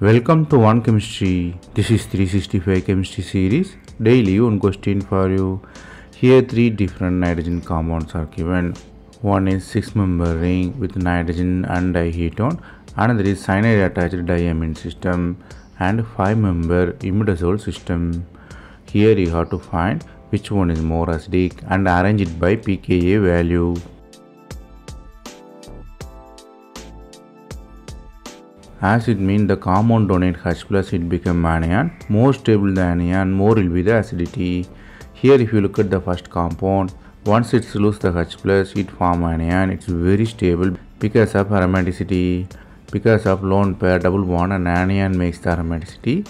Welcome to One Chemistry. This is 365 Chemistry series. Daily one question for you. Here three different nitrogen compounds are given. One is six member ring with nitrogen and diketone. Another is cyanide attached diamine system and five member imidazole system. Here you have to find which one is more acidic and arrange it by pKa value. Acid means the compound donate H plus it become anion. More stable the anion, more will be the acidity. Here if you look at the first compound, once it's lose the H plus, it form anion. It's very stable because of aromaticity. Because of lone pair double bond and anion makes the aromaticity.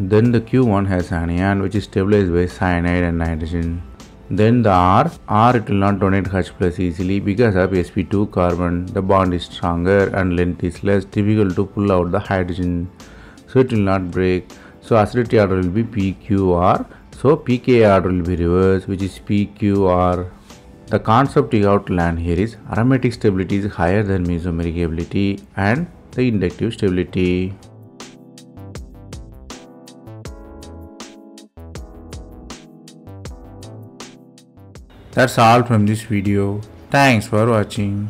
Then the Q1 has anion which is stabilized by cyanide and nitrogen. Then the R, R it will not donate H plus easily because of sp2 carbon. The bond is stronger and length is less difficult to pull out the hydrogen. So it will not break. So acidity order will be PQR. So pKa order will be reversed which is PQR. The concept you have to learn here is aromatic stability is higher than mesomeric ability and the inductive stability. That's all from this video. Thanks for watching.